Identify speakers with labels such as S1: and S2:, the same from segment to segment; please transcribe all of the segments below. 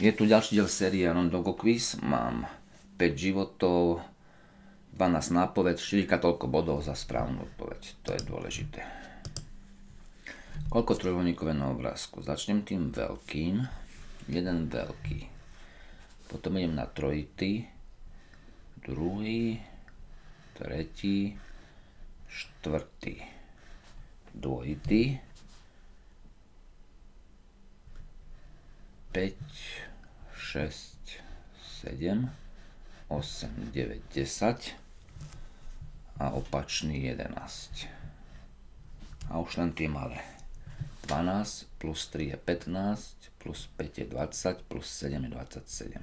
S1: Je tu ďalší diel série Rondogo Quiz. Mám 5 životov, 12 nápoved, 4 toľko bodov za správnu odpoveď. To je dôležité. Koľko trojuholníkov na obrázku? Začnem tým veľkým. Jeden veľký. Potom idem na trojity. Druhý. Tretí. Štvrtý. Dvojitý. 5, 6, 7, 8, 9, 10 a opačný 11. A už len tie malé. 12 plus 3 je 15, plus 5 je 20, plus 7 je 27.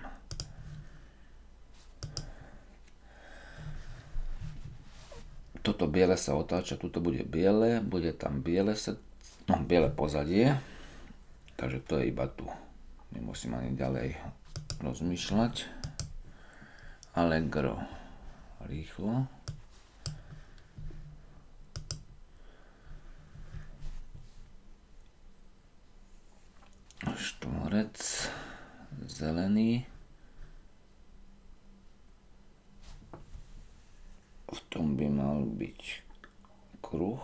S1: Toto biele sa otáča, tuto bude biele, bude tam biele, no, biele pozadie, takže to je iba tu. Nemusím ani ďalej rozmýšľať. Allegro. Rýchlo. štvorec, zelený. V tom by mal byť kruh.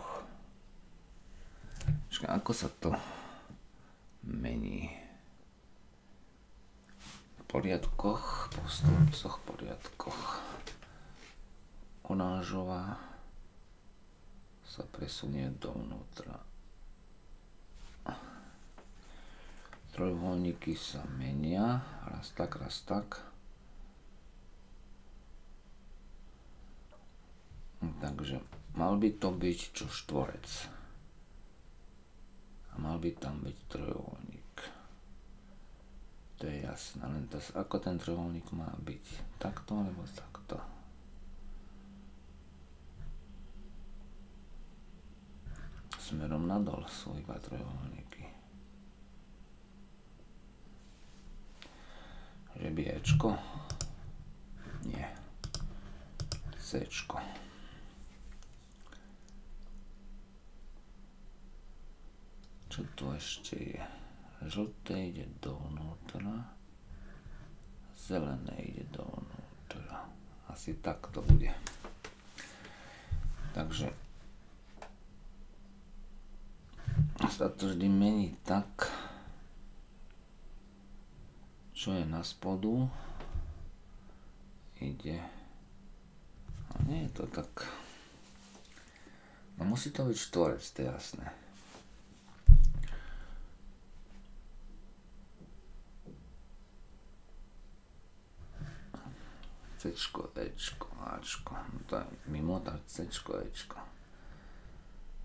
S1: Počkaj, ako sa to mení? V poriadkoch, po stĺpcoch, poriadkoch. Oranžová sa presunie dovnútra. trojuholníky sa menia, raz tak, raz tak. Takže mal by to byť čo štvorec. A mal by tam byť trojuholník. To je jasné, len to, ako ten trojuholník má byť. Takto alebo takto. Smerom nadol sú iba trojuholníky. Že by Ečko? Nie. Cčko. Čo tu ešte je? Žlté ide dovnútra. Zelené ide dovnútra. Asi tak to bude. Takže sa to vždy mení tak, čo je na spodu, ide, a nie je to tak, no musí to byť štvorec, to je jasné. Cčko, Ečko, Ačko, no to je mimo, tak Cčko, Ečko.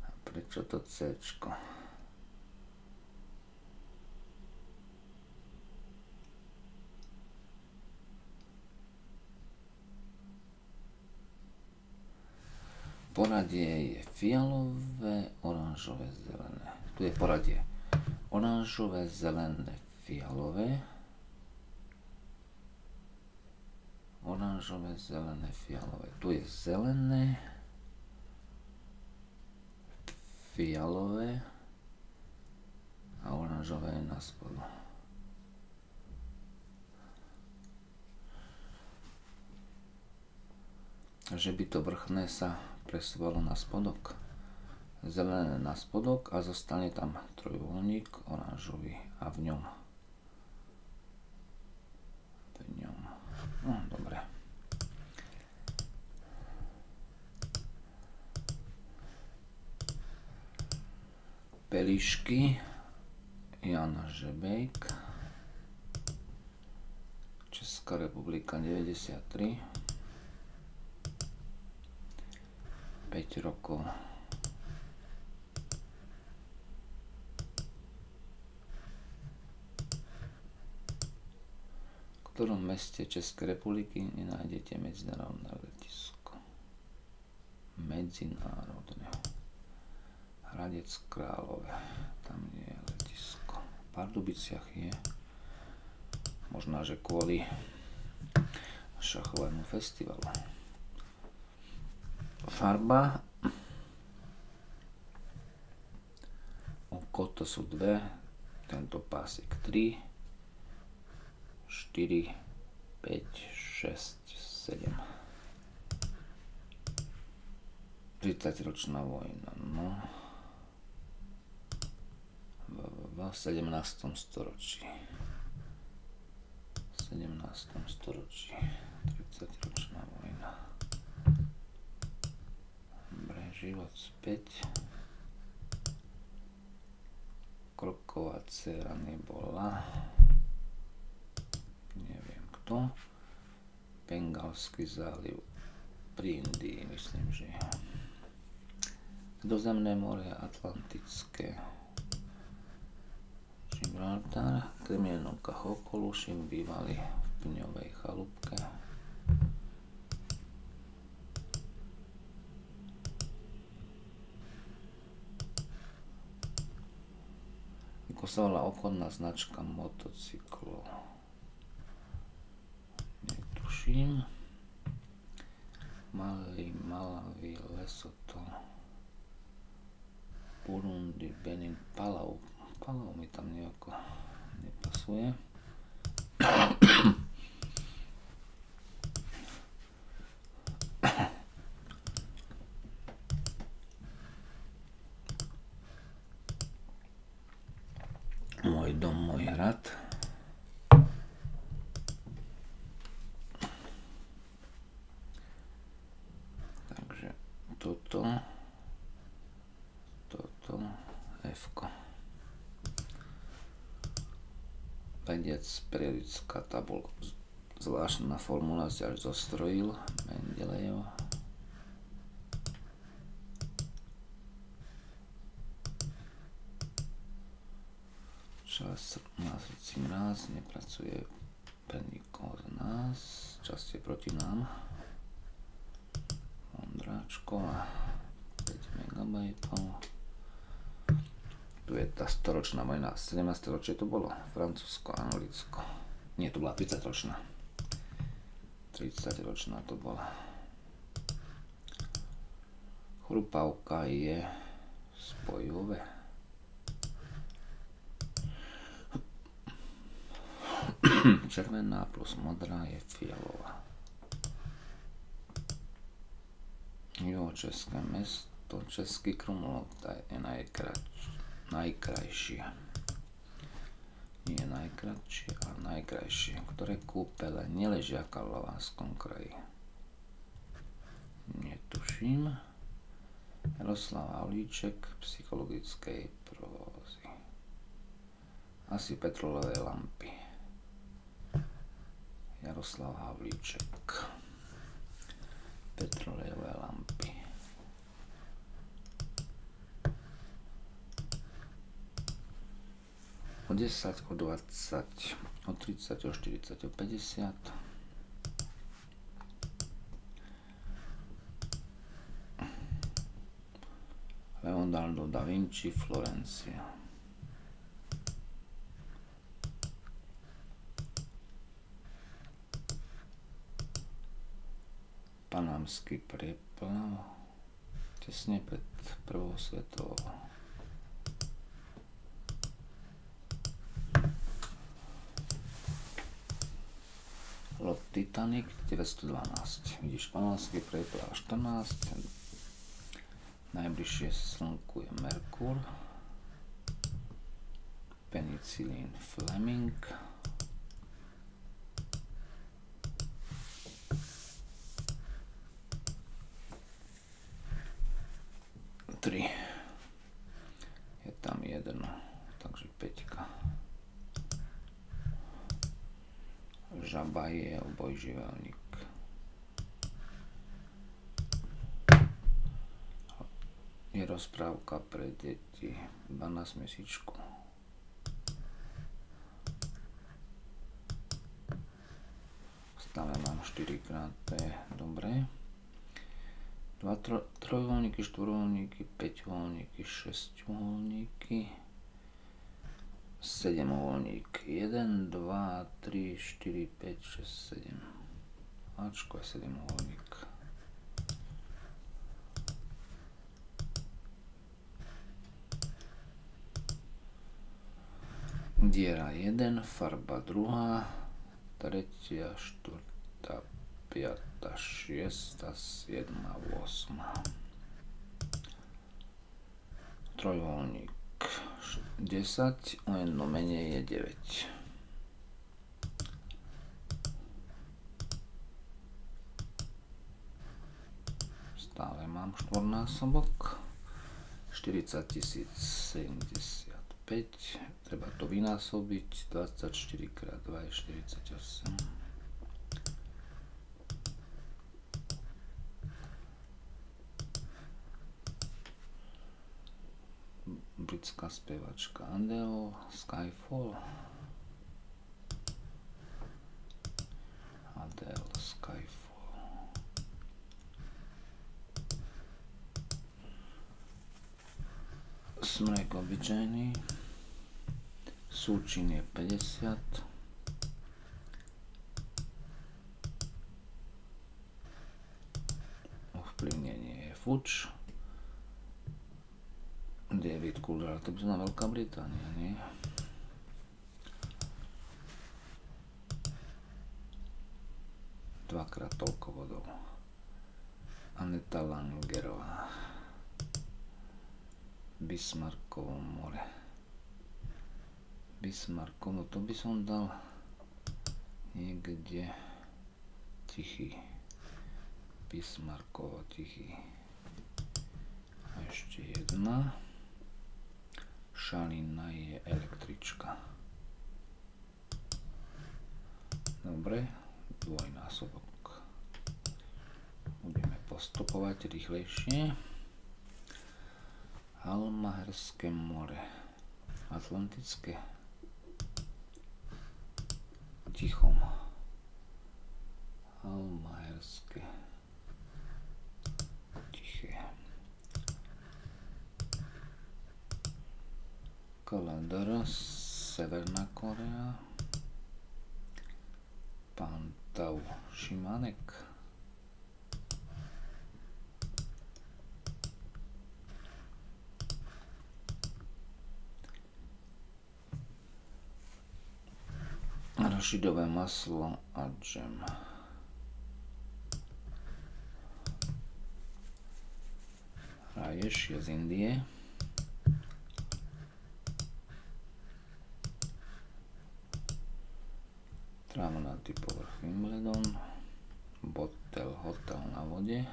S1: A prečo to Cčko? Poradie je fialové, oranžové, zelené. Tu je poradie. Oranžové, zelené, fialové. Oranžové, zelené, fialové. Tu je zelené, fialové a oranžové je na spodu. By to vrchné sa presúvalo na spodok, zelené na spodok a zostane tam trojuholník oranžový a v ňom. V ňom. No dobre. Pelišky. Jana Žebejk. Česká republika 93 5 rokov. V ktorom meste Českej republiky nenájdete medzinárodné letisko? Medzinárodné. Hradec Králové. Tam nie je letisko. V Pardubiciach je. Možná, že kvôli šachovému festivalu farba. Oko to sú dve, tento pásik 3, 4, 5, 6, 7. 30 ročná vojna, no. V 17. storočí. 17. storočí. 30 ročná vojna. Život späť. Kroková dcera nebola neviem kto, Bengalský záliv pri Indii, myslím, že Dozemné more Atlantické Gibraltar, Kremienovka Hokolušin bývali v pňovej chalúbke. Volá okonná značka motocyklov tuším. Mali, Malawi, Lesoto, Burundi, Benin, Palau. Palau mi tam nejako nepasuje. Vedec, periodická tabulka, zvláštna formulácia až zostrojil Mendelejev. Čas na srdci mraz, nepracuje pre nikoho z nás, čas je proti nám. Ondráčko a 5 MB. Tu je tá storočná vojna, 17. ročie to bolo, Francúzsko, Anglicko. Nie, to bola 30 ročná. 30 ročná to bola. Chrupavka je spojové. Červená plus modrá je fialová. Jo, české mesto, Český Krumlov je najkrač, najkrajšie. Nie najkratšie, ale najkrajšie, ktoré kúpele neležia v Karlováskom kraji. Netuším. Jaroslav Havlíček psychologickej prózy. Asi petrolové lampy. Jaroslav Havlíček petrolejové lampy. O 10, o 20, o 30, o 40, o 50. Leonardo da Vinci, Florencia. panamský prieplav tesne pred prvou svetovou. Lot Titanic 912. Vidíš panamský prieplav 14. Najbližšie slnku je Merkur. Penicillin Fleming. 3. Je tam jedno, takže 5. Žaba je obojživelník. Je rozprávka pre deti 12 mesičku. Stále mám 4 krát, to je dobré. 2 trojuholníky, štvorholníky, 5 holníky, 6 holníky, 7 holník, 1, 2, 3, 4, 5, 6, 7. Ačko je 7 holník. Diera 1, farba 2, tretia, štvrtá, piata, šiesta, siedma, osma. Trojuholník 10, o jedno menej je 9. stále mám štvornásobok. 40 075 treba to vynásobiť. 24 x 2 je 48 britská spevačka Adele, Skyfall. Adele, Skyfall. Smrek obyčajný, súčin je 50, ovplyvnenie je fuč, David Cooler, to by znamená Veľká Británia, nie? Dvakrát toľko vodov. Aneta Langerová. Bismarckovo more. Bismarckovo, to by som dal niekde tichý. Bismarckovo tichý. Ešte jedna. Šalina je električka. Dobre, dvojnásobok. Budeme postupovať rýchlejšie. Almaherské more, Atlantické, Tichom, arašidové maslo a džem. Raješ je z Indie. Trávnatý povrch Wimbledon. Botel hotel na vode.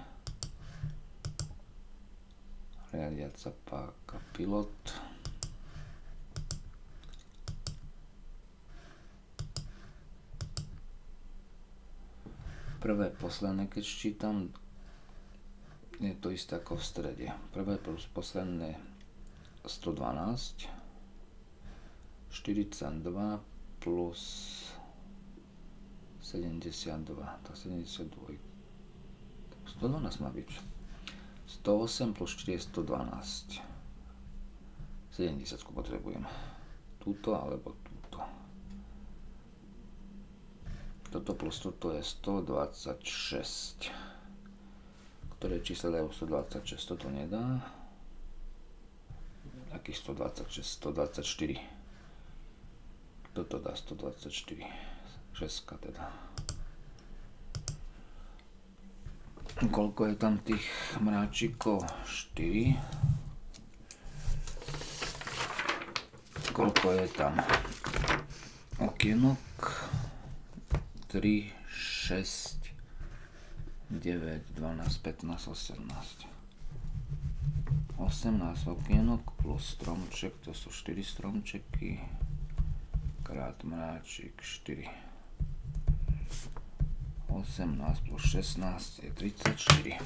S1: Riadiaca páka pilot. Prvé, posledné, keď čítam, je to isté ako v strede. Prvé posledné 112, 42 plus 72, tak 72, 112 má byť. 108 plus 4 je 112. 70 potrebujem. Túto alebo toto plus toto je 126. Ktoré čísla dajú 126, toto nedá. Aký 126, 124. Toto dá 124. 6 teda. Koľko je tam tých mráčikov? 4. Koľko je tam okienok? 3, 6, 9, 12, 15, 18. 18 okienok plus stromček, to sú 4 stromčeky, krát mráčik 4. 18 plus 16 je 34.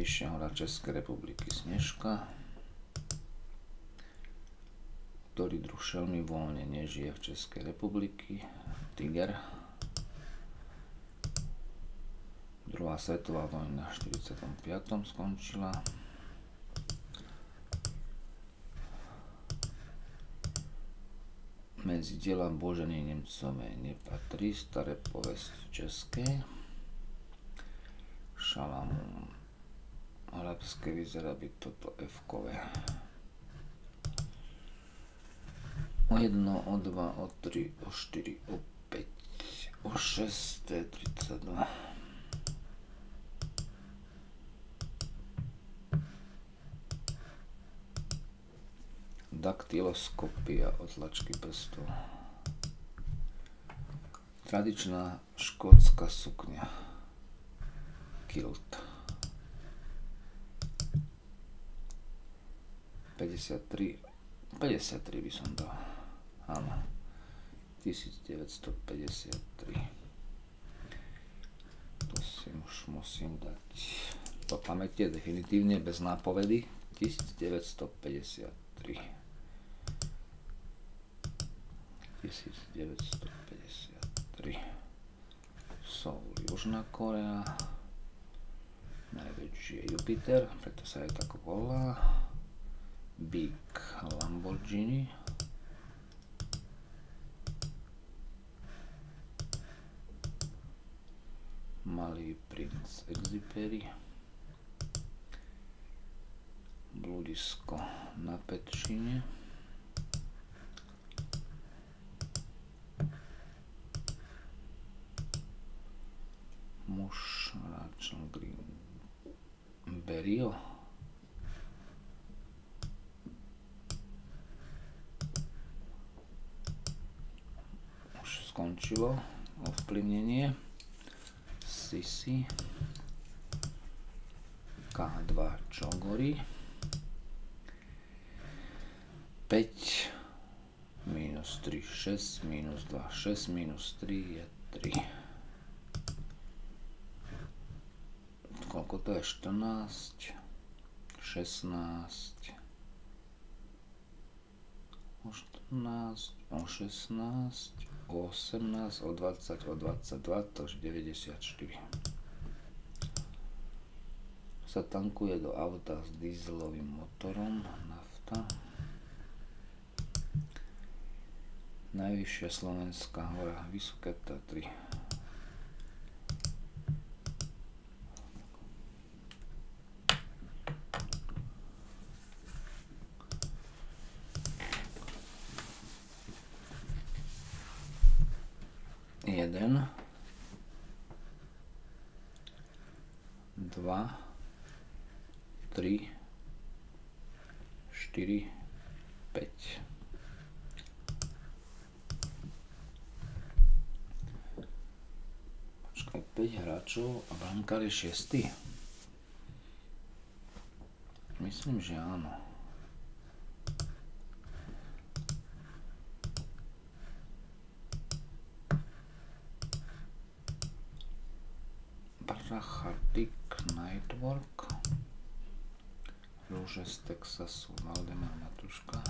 S1: najvyššia hora Českej republiky Snežka, ktorý druh voľne nežije v Českej republiky, Tiger. Druhá svetová vojna v 45. skončila. medzi diela Boženy Nemcovej nepatrí staré povesti české. Šalamún. Arabské vyzerá byť toto F-kové. O 1, o 2, o 3, o 4, o 5, o 6, to je 32. daktyloskopia otlačky prstov. Tradičná škótska sukňa. Kilt. 53, 53 by som dal. Áno. 1953. To si už musím dať do pamäte definitívne, bez nápovedy. 1953. 1953. Sol Južná Korea. Najväčší je Jupiter, preto sa aj tak volá. Big Lamborghini. Malý princ Exupery. Bludisko na Petčine. muž Rachel Green Berio už skončilo ovplyvnenie Sisi. K2 Čogory 5 minus 3 6 minus 2 6 minus 3 je 3 koľko to je? 14, 16, o 14, o 16, o 18, o 20, o 22, to už 94. Sa tankuje do auta s dieselovým motorom, nafta. Najvyššia slovenská hora, Vysoké Tatry. Jeden, dva, tri, štyri, päť. Počkaj, 5 hráčov a brankár je 6. Myslím, že áno. Z Texasu Valdemar Matuška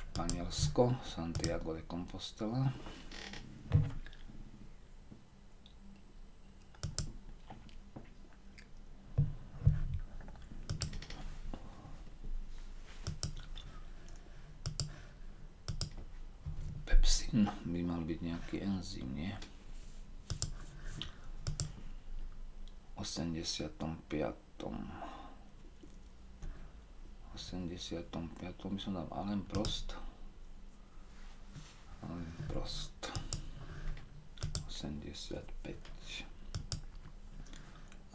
S1: Španielsko Santiago de Compostela Pepsin by mal byť nejaký enzym, nie? 85. 85. by som dal Alain Prost. Alain Prost. 85.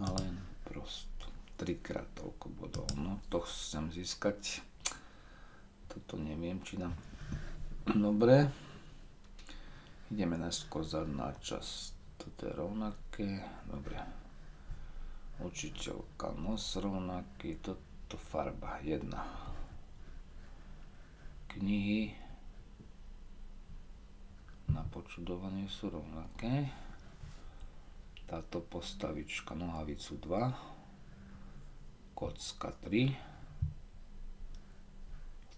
S1: Alain Prost. Trikrát toľko bodov. No to chcem získať. Toto neviem, či dám. Dobre. Ideme najskôr zadná časť. Toto je rovnaké. Dobre učiteľka nos rovnaký, toto farba jedna. Knihy na počudovanie sú rovnaké. Táto postavička nohavicu 2, kocka 3.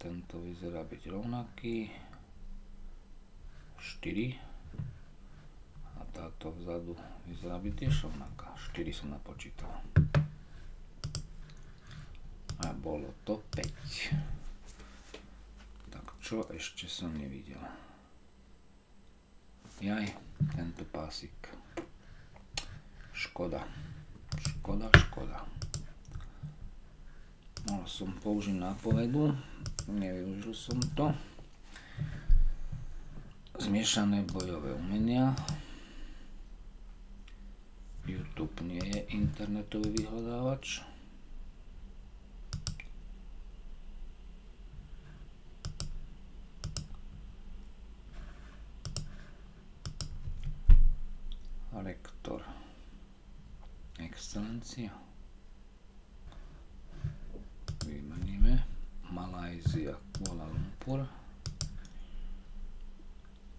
S1: Tento vyzerá byť rovnaký. 4 táto vzadu vyzerá byť tiež rovnaká. 4 som napočítal. A bolo to 5. Tak čo ešte som nevidel? Jaj, tento pásik. Škoda. Škoda, škoda. Mal som použiť nápovedu, nevyužil som to. Zmiešané bojové umenia. YouTube nie je internetový vyhľadávač. Excelencia. Vymeníme. Malajzia, Kuala Lumpur.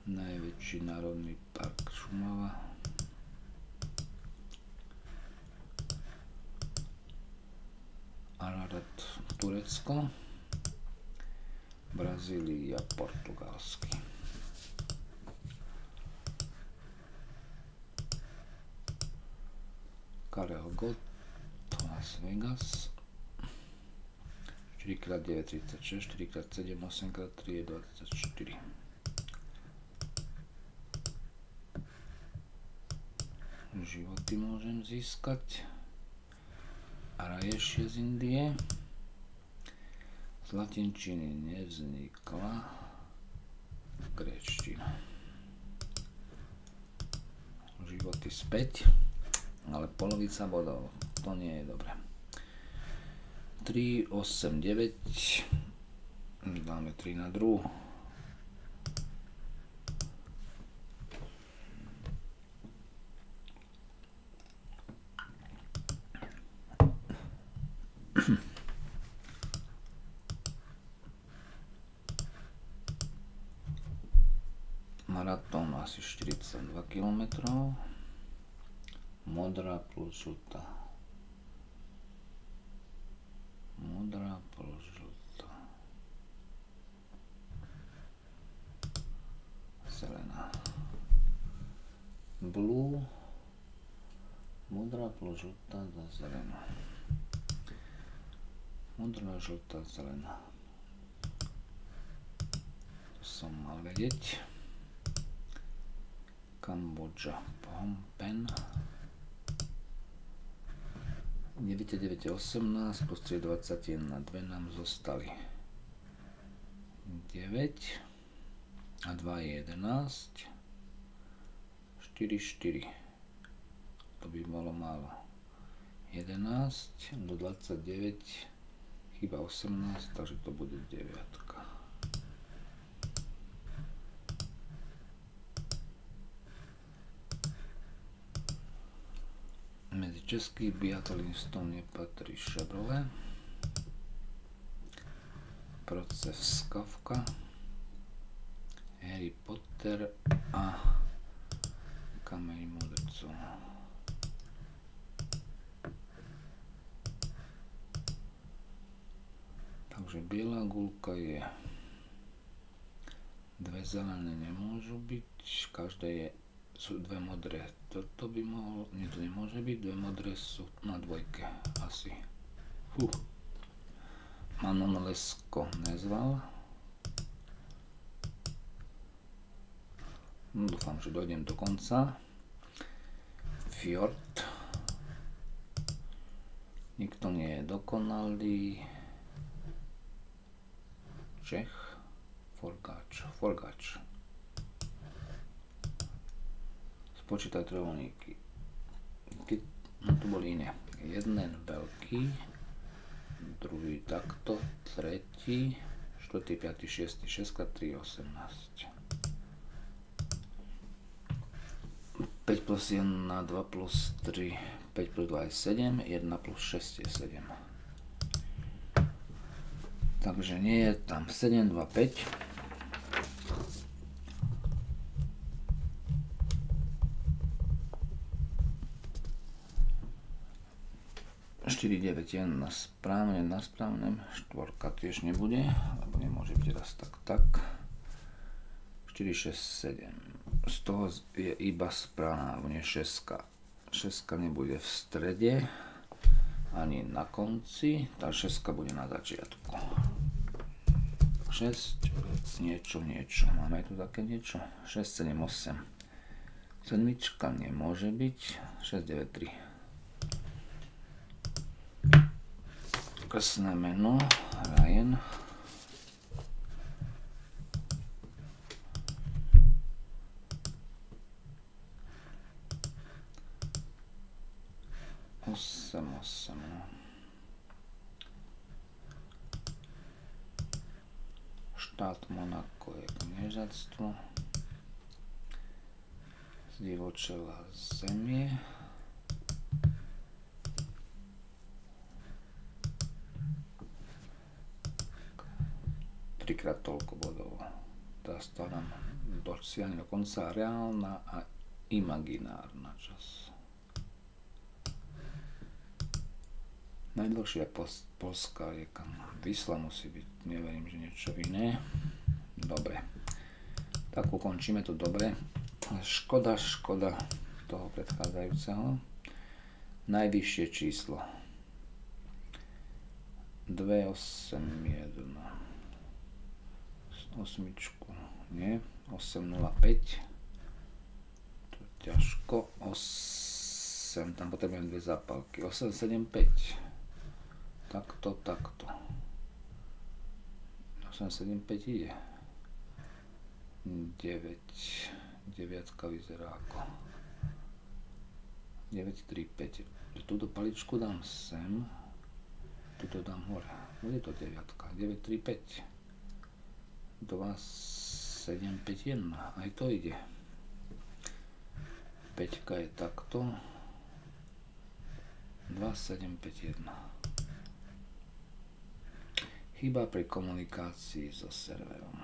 S1: Najväčší národný park Šumava. Ararat, Turecko. Brazília, Portugalsky. Karel Gott, Las Vegas. 4x9 36, 4x7 8x3 je 24. Životy môžem získať. Raješ je z Indie. Z latinčiny nevznikla gréčtina. Životy späť, ale polovica bodov, to nie je dobré. 3, 8, 9, dáme 3 na druhú. Maratón asi 42 km. Modrá plus žltá. Modrá plus žltá. Zelená. Blue. Modrá plus žltá za zelená. Modrá, žltá, zelená. To som mal vedieť. Kambodža, Phnom Penh. 9918 plus 3 21 na 2 nám zostali. 9 a 2 je 11 4 4 to by bolo málo. 11 do 29 chyba 18, takže to bude 9. Medzi českých biatlonistov nepatrí Chevrolet, proces Kafka, Harry Potter a Kameň mudrcov. Takže biela gulka je dve zelené nemôžu byť, každé je, sú dve modré. Toto by mohlo, nie to nemôže byť, dve modré sú na dvojke, asi. Fú. Manon Lesko nezval. No, dúfam, že dojdem do konca. Fjord. Nikto nie je dokonalý. Čech, Forgač, Forgač. Spočítať trojúhlníky. Keď, no tu boli iné. Jeden veľký, druhý takto, tretí, štvrtý, piatý, šiestý, šestka, tri, osemnáct. 5 plus 1, 2 plus 3, 5 plus 2 je 7, 1 plus 6 je 7. Takže nie je tam 7, 2, 5. Štyri, deväť je na správne, na správnem, štvorka tiež nebude, lebo nemôže byť raz tak, tak. 4, 6, 7. Z toho je iba nie 6. 6 nebude v strede, ani na konci, tá 6 bude na začiatku. 6, niečo, niečo. Máme tu také niečo? 6, 7, 8. Sedmička nemôže byť. 6, 9, 3. Kresné meno. Ryan. Osem, osem, štát Monako je kniežatstvo, zdivočela zemie, trikrát toľko bodov. Tá to nám dosiahne dokonca reálna a imaginárna čas. Najdlhšia Polska je kam Vysla musí byť, neverím, že niečo iné. Dobre. Tak ukončíme to dobre. Škoda, škoda toho predchádzajúceho. Najvyššie číslo. 281. Osmičku. Nie. 805. To ťažko. 8. Tam potrebujem dve zápalky. 875 takto, takto. 875 ide. 9. 9 vyzerá ako 9, 3, 5. Túto paličku dám sem. Tuto dám hore. Bude to 9. 9, 3, 5. 2, 7, 5, 1. Aj to ide. 5 je takto. 2, 7, 5, 1. Chyba pri komunikácii so serverom.